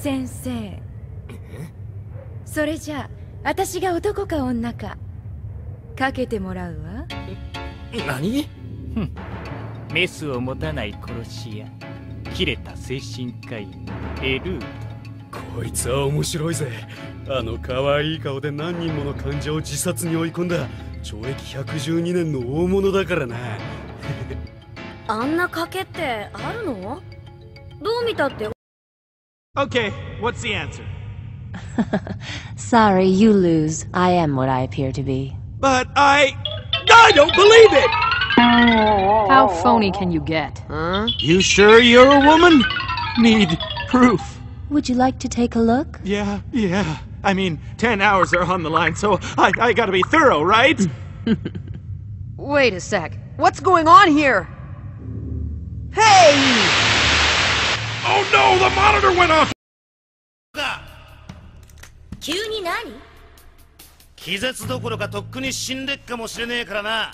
先生。それじゃあ私が男か女か。かけてもらうわ。何？メスを持たない殺し屋。切れた精神科医。エルー。こいつは面白いぜ。あの可愛い顔で何人もの患者を自殺に追い込んだ。懲役112年の大物だからな。あんな賭けってあるの？どう見たって Okay, what's the answer? Sorry, you lose. I am what I appear to be. But I. I don't believe it! How phony can you get? Huh? You sure you're a woman? Need proof. Would you like to take a look? Yeah, yeah. I mean, 10 hours are on the line, so I, I gotta be thorough, right? Wait a sec. What's going on here? Hey! Oh the monitor went off! 急に何？気絶どころかとっくに死んでっかもしれねえからな。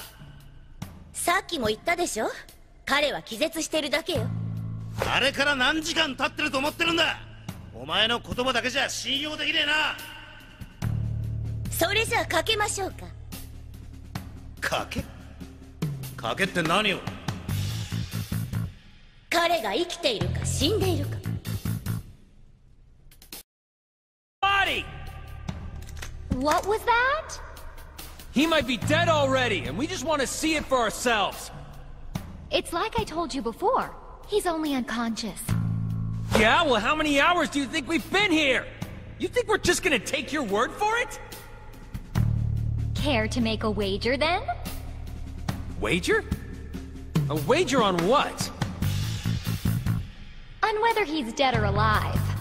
さっきも言ったでしょ？彼は気絶してるだけよ。あれから何時間経ってると思ってるんだ？お前の言葉だけじゃ信用できねえな。それじゃあかけましょうか。賭け？賭けって何を？彼が生きているか死んでいるか Body! What was that? He might be dead already, and we just want to see it for ourselves. It's like I told you before. He's only unconscious. Yeah, well, how many hours do you think we've been here? You think we're just gonna take your word for it? Care to make a wager then? Wager? A wager on what? On whether he's dead or alive.